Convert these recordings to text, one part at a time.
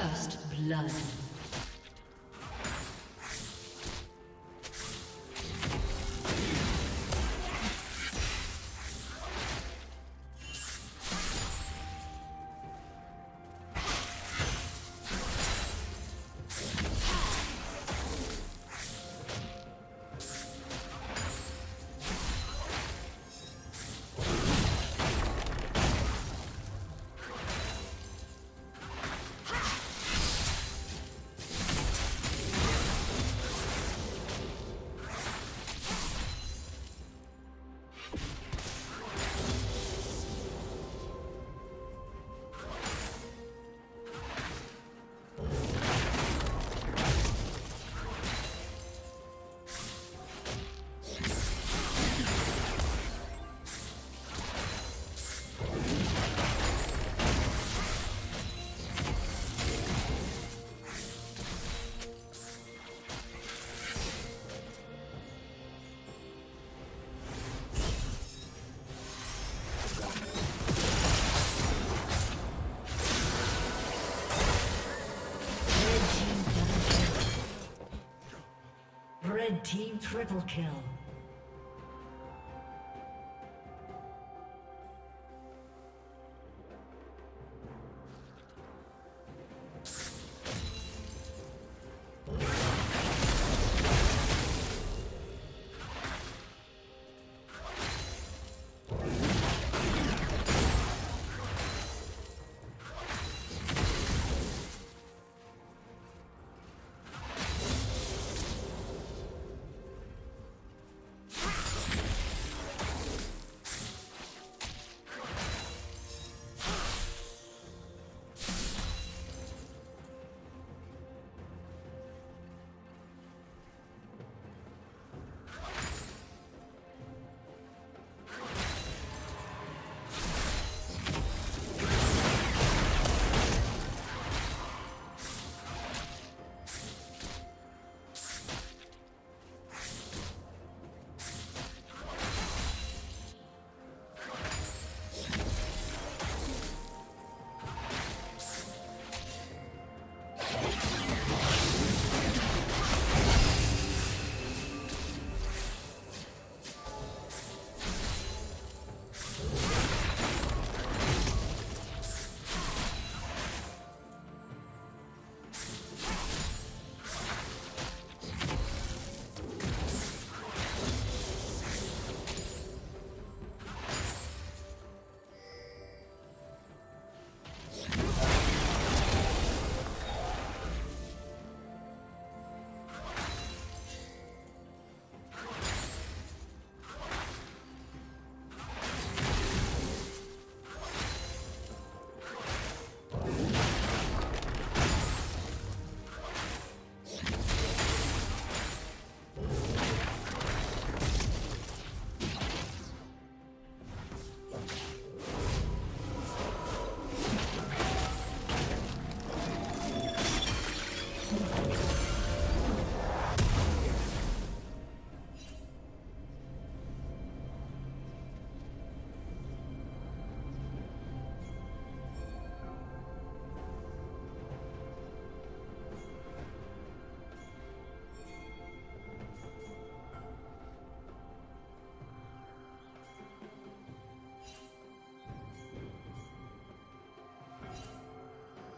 First blood. Team triple kill.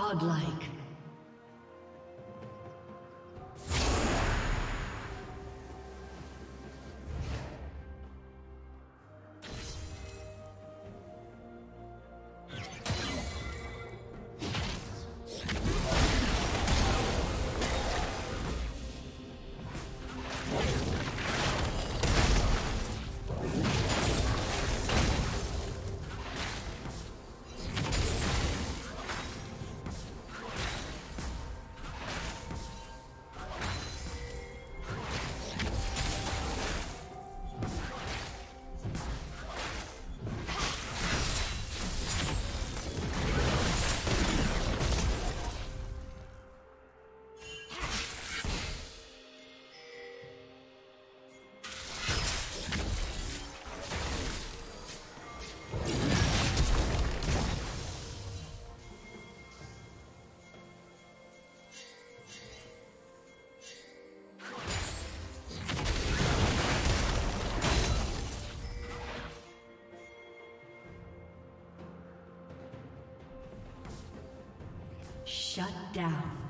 Godlike. Shut down.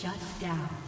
Shut down.